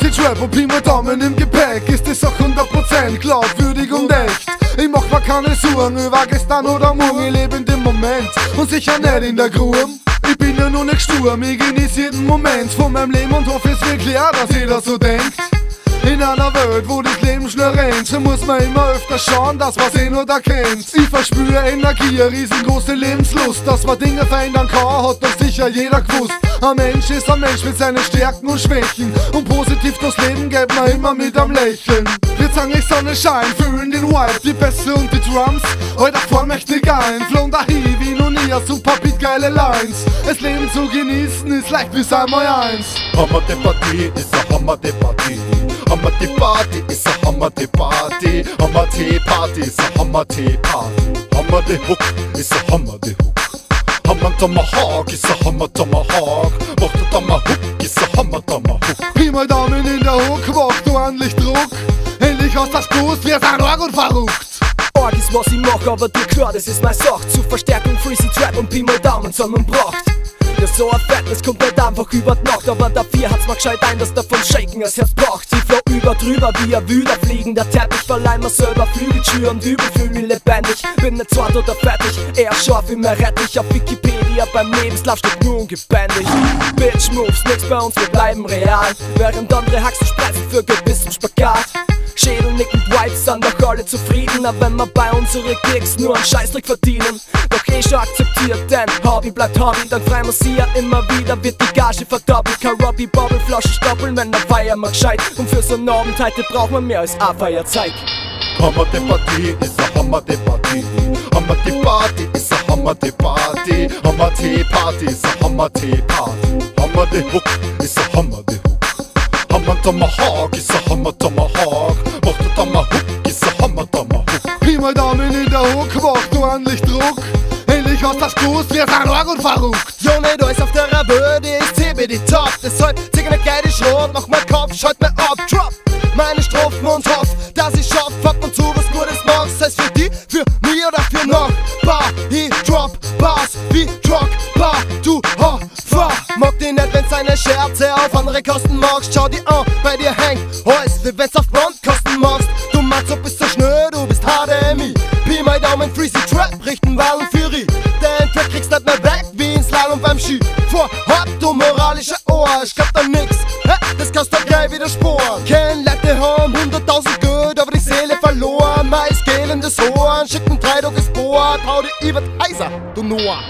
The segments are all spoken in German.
Freezy Trap und Pi mal Daumen im Gepäck. Ist es auch 100% glaubwürdig und echt? Ich mach mir keine Sorgen über gestern oder morgen. Ich lebe in dem Moment und sicher nicht in der Gruhe ich bin ja nur nicht stur, ich genieße jeden Moment von meinem Leben und hoffe es wird klar, dass jeder so denkt. In einer Welt, wo das Rennt, so muss man immer öfter schauen, dass man sehen oder kennt. Ich verspüre Energie, eine riesengroße Lebenslust, dass man Dinge verändern kann, hat doch sicher jeder gewusst. Ein Mensch ist ein Mensch mit seinen Stärken und Schwächen und positiv das Leben geht man immer mit am Lächeln. Wir sagen ich Sonnenschein, fühlen den Vibe, die Bässe und die Drums. Heute vollmächtig ein, flown dahin wie nie, ein super Beat, geile Lines. Das Leben zu genießen ist leicht wie einmal eins. Hammer die Party ist a Hammer die ist a Hammer die Party. Hammer die Party ist a Hammer die Party. Hammer die Hook ist a Hammer die Hook. Hammer Tomahawk ist a Hammer Tomahawk. Macht der Tomahawk ist a Hammer Tomahawk. Pi mal Daumen in der Hook, macht ordentlich Druck. Endlich hast das gewusst, wir sind arg und verrückt. Org ist was ich mach, aber dir klar, das ist mein Sach Zur Verstärkung Freezy Trap und Pi mal Daumen zusammen braucht Ja, so ein Fatness kommt nicht einfach über Nacht Aber dafür hat's mir gescheit ein, dass davon Shaken das Herz braucht Ich flow über drüber wie ein Wüder fliegender Teppich Verleih mir selber Flügel, Schür und Übel, fühl mich lebendig. Bin nicht zwart oder fertig, eher scharf wie mehr Rettich. Auf Wikipedia beim Lebenslauf steht nur ungebändigt. Bitch Moves, nix bei uns, wir bleiben real. Während andere Haxen sprechen für gewissen Spagat. Sind doch alle zufrieden Aber wenn wir bei unsere Gigs nur einen Scheißdreck verdienen Doch eh schon akzeptiert, denn Hobby bleibt Hobby Dann wir sie ja immer wieder, wird die Gage verdoppelt Kein Robbie, Bobble, Flasche stoppeln, wenn der Feier mal gescheit Und für so einen Abend heute braucht man mehr als eine Feierzeit Hammer die Party ist a Hammer die Party. Hammer die Party ist a Hammer die Party. Hammer die Party ist a Hammer die Party. Hammer die Hook ist a Hammer die Hook. Hammer Tomahawk ist a Hammer Tomahawk. Mal Daumen in der Hook, macht ordentlich Druck. Endlich hast das gewusst, wir sind arg und verrückt. Jo, nicht alles auf der Rabö, die ist CBD top. Deshalb zieh ne geile Schrot, mach mein Kopf, schalt mir ab, drop meine Strophen und hoff, dass ich schaff, ab und zu was Gutes mach. Sei für die, für mich oder für noch. Bar, ich drop Bars wie Drog, Bar, du Hoffer. Mag die nicht, wenn seine Scherze auf andere Kosten magst. Schau dir an, bei dir hängt Holz, wie wenn's auf Grundkosten Mais gehlendes Horn, schicken drei Tages Board, hau dir über Eiser, du Noah.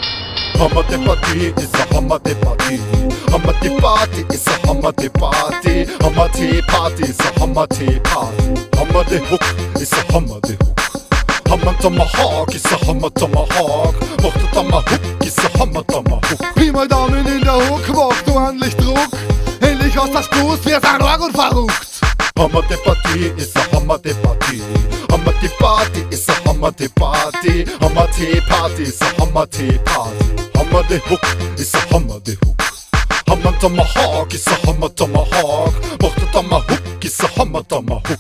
Hammer die Party ist a Hammer die Party. Hammer die Party ist a Hammer die Party. Hammer die Party ist a Hammer die Party. Hammer die Hook ist a Hammer die Hook. Hammer Tomahawk ist a Hammer Tomahawk. Macht der Tomahawk ist a Hammer Tomahawk. Pi mal Daumen in der Hook, macht ordentlich Druck. Endlich hast das gewusst, wir sind arg und verrückt. Hammer die Party ist a Hammer die Party. Hammer die Party ist a Hammer die Party. Hammer die Party ist a Hammer die Party. Hammer die Hook ist a Hammer die Hook. Hammer Tomahawk ist a Hammer Tomahawk. Macht der Tomahawk ist a Hammer Tomahawk.